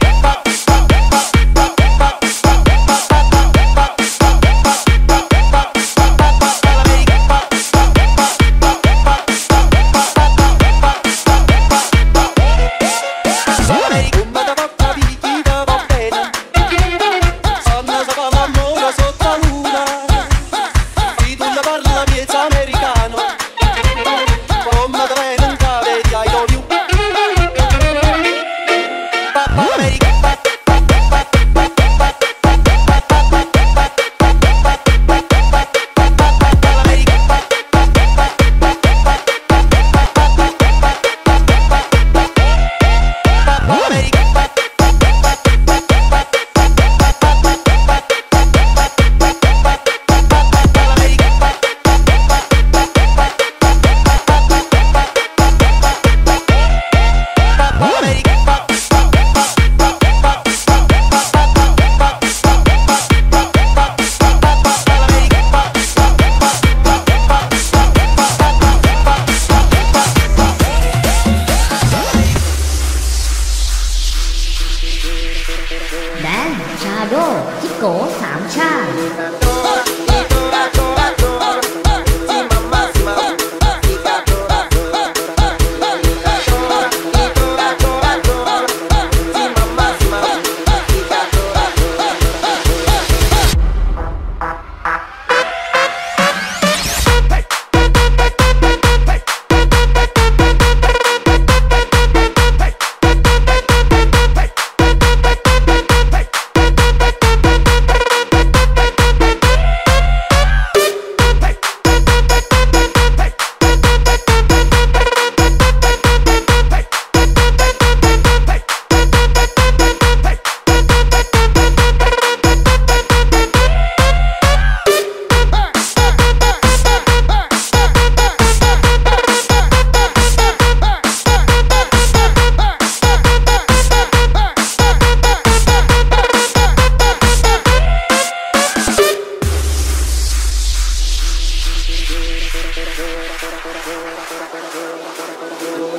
get back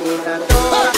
bonita todo.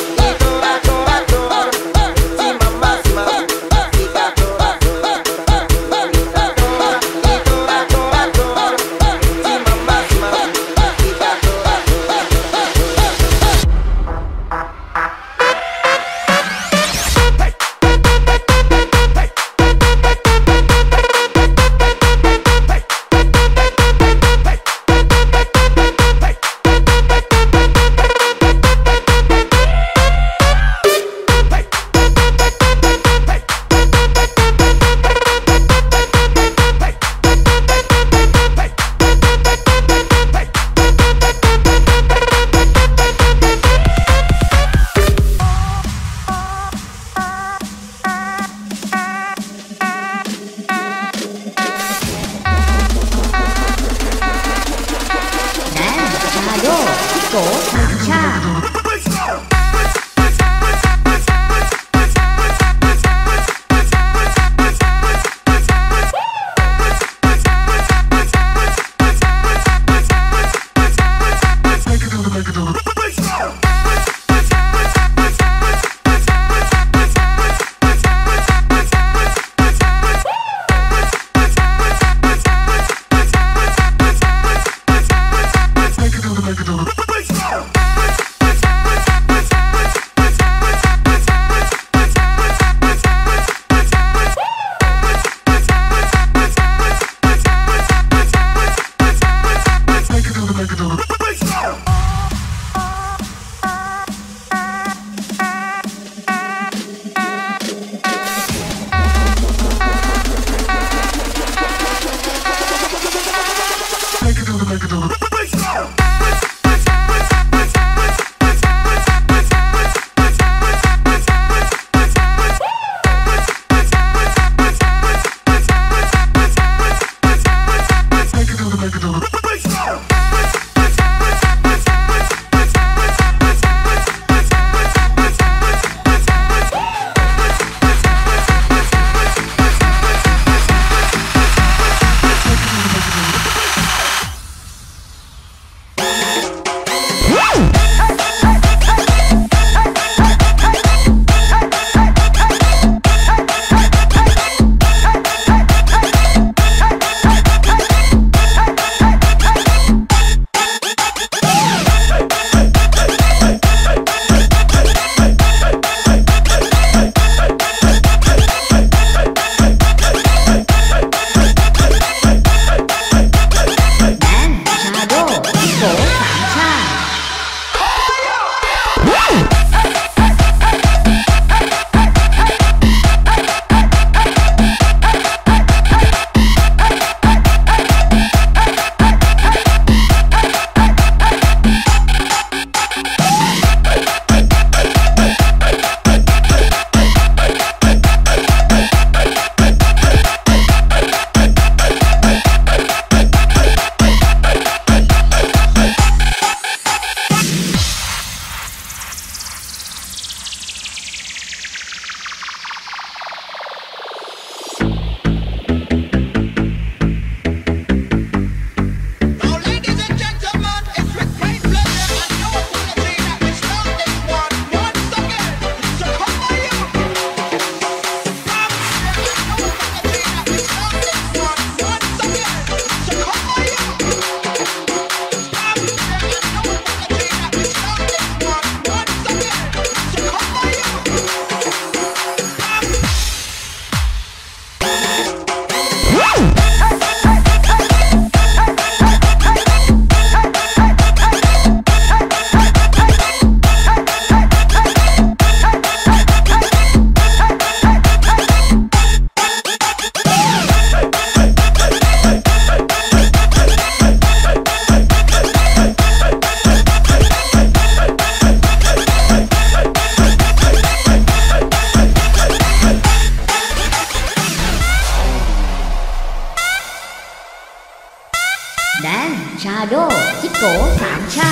cổ phạm sai